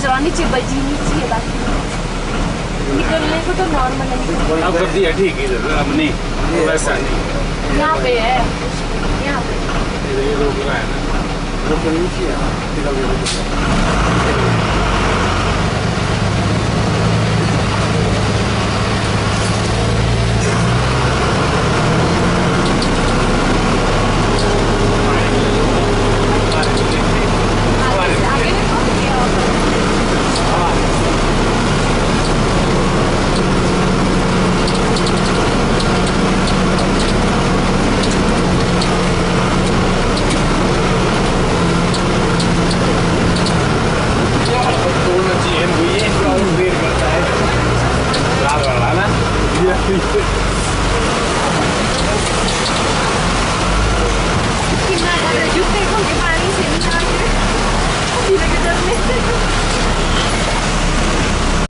जरा चाहिए बजी नीचे है बाकी। निकलने को तो नॉर्मल है। अब कर दिया ठीक है इधर अब नहीं वैसा नहीं। यहाँ पे है। यहाँ पे। ये रोक रहा है। ना रोक नीचे है